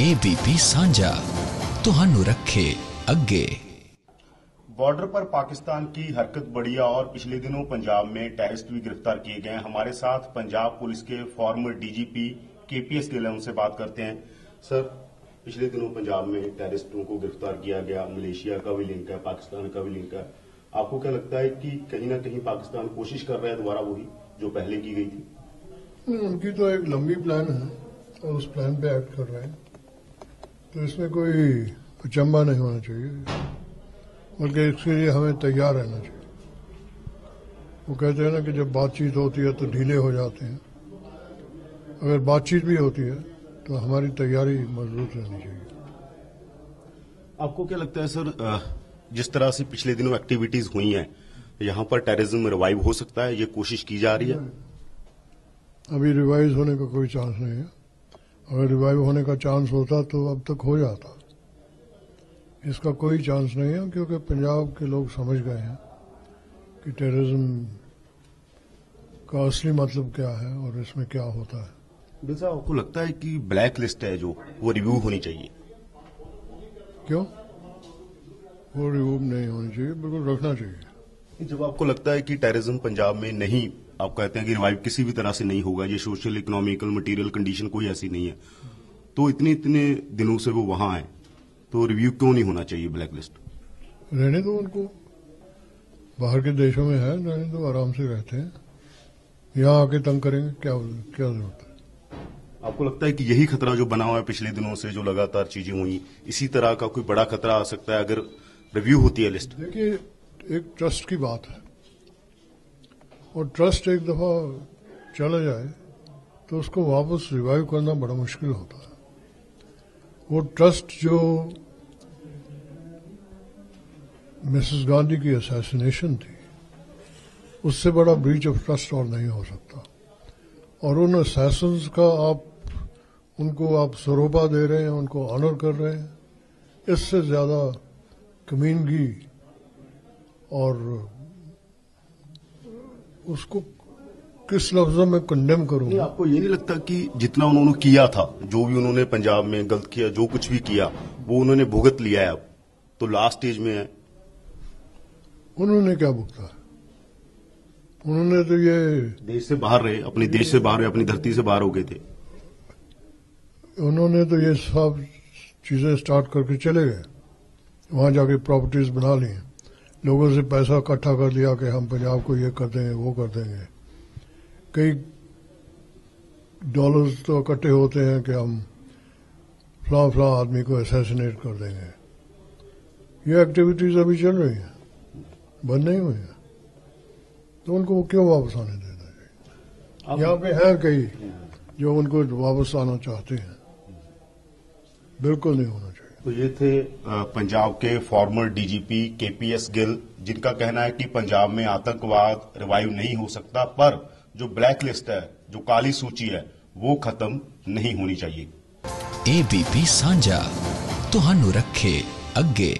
ABP ਸਾਂਝਾ ਤੁਹਾਨੂੰ ਰੱਖੇ ਅੱਗੇ बॉर्डर पर पाकिस्तान की हरकत बढ़िया और पिछले दिनों पंजाब में टेररिस्ट भी गिरफ्तार किए गए हैं हमारे साथ पंजाब पुलिस के फॉर्मर डीजीपी केपीएस गिल हैं उनसे बात करते हैं सर पिछले दिनों पंजाब में टेररिस्टों को गिरफ्तार किया गया मलेशिया का भी लिंक है पाकिस्तान का भी लिंक है आपको क्या लगता है कि कहीं ना कहीं पाकिस्तान कोशिश कर रहा है दोबारा वही जो पहले की गई थी उनकी तो एक लंबी प्लान है और उस प्लान पे एक्ट कर रहे हैं तो इसमें कोई अचंबा नहीं होना चाहिए। बल्कि इसके लिए हमें तैयार रहना चाहिए। वो कहते हैं ना कि जब बातचीत होती है तो ढीले हो जाते हैं। अगर बातचीत भी होती है तो हमारी तैयारी मज़बूत रहनी चाहिए। आपको क्या लगता है सर जिस तरह से पिछले दिनों एक्टिविटीज़ हुई हैं यहाँ पर टेररिज्म रिवाइव हो सकता है? ये कोशिश की जा रही है? अभी रिवाइज होने का को कोई चांस नहीं है। अगर रिवाइव होने का चांस होता तो अब तक हो जाता। इसका कोई चांस नहीं है क्योंकि पंजाब के लोग समझ गए हैं कि टेररिज्म का असली मतलब क्या है और इसमें क्या होता है। आपको लगता है कि ब्लैक लिस्ट है जो वो रिव्यू होनी चाहिए? क्यों? वो रिव्यू नहीं होनी चाहिए बिल्कुल रखना चाहिए। जब आपको लगता है कि टेररिज्म पंजाब में नहीं आप कहते हैं कि रिवाइव किसी भी तरह से नहीं होगा ये सोशल इकोनॉमिकल मटेरियल कंडीशन कोई ऐसी नहीं है। तो इतने इतने दिनों से वो वहाँ है तो रिव्यू क्यों नहीं होना चाहिए ब्लैक लिस्ट रहने दो उनको। बाहर के देशों में है रहने दो आराम से रहते हैं। यहाँ आके तंग करेंगे क्या क्या ज़रूरत है? आपको लगता है कि यही खतरा जो बना हुआ है पिछले दिनों से जो लगातार चीज़ें हुई इसी तरह का कोई बड़ा खतरा आ सकता है अगर रिव्यू होती है लिस्ट देखिए एक ट्रस्ट की बात है। और ट्रस्ट एक दफ़ा चला जाए तो उसको वापस रिवाइव करना बड़ा मुश्किल होता है। वो ट्रस्ट जो मिसेस गांधी की असैसिनेशन थी, उससे बड़ा ब्रीच ऑफ़ ट्रस्ट और नहीं हो सकता। और उन असैसन्स का आप, उनको आप सरोपा दे रहे हैं, उनको ऑनर कर रहे हैं, इससे ज़्यादा कमीनगी और उसको किस लफ्जों में कंडेम करूँगा? आपको ये नहीं लगता कि जितना उन्होंने किया था जो भी उन्होंने पंजाब में गलत किया जो कुछ भी किया वो उन्होंने भुगत लिया है अब? तो लास्ट स्टेज में है। उन्होंने क्या भुगता? उन्होंने तो ये देश से बाहर रहे अपने देश से बाहर रहे अपनी धरती से बाहर हो गए थे। उन्होंने तो ये सब चीज़ें स्टार्ट करके चले गए। वहाँ जाके प्रॉपर्टीज़ बना ली लोगों से पैसा इकट्ठा कर लिया कि हम पंजाब को ये कर देंगे वो कर देंगे। कई डॉलर्स तो इकट्ठे होते हैं कि हम फला फला आदमी को असैसिनेट कर देंगे। ये एक्टिविटीज़ अभी चल रही हैं बंद नहीं हुई हैं। तो उनको वो क्यों वापस आने देना चाहिए यहाँ पे हैं कई जो उनको वापस आना चाहते हैं। बिल्कुल नहीं होना चाहिए। तो ये थे पंजाब के फॉर्मर डीजीपी केपीएस गिल जिनका कहना है कि पंजाब में आतंकवाद रिवाइव नहीं हो सकता, पर जो ब्लैक लिस्ट है, जो काली सूची है, वो खत्म नहीं होनी चाहिए। एबीपी सांझा तो रखे अगे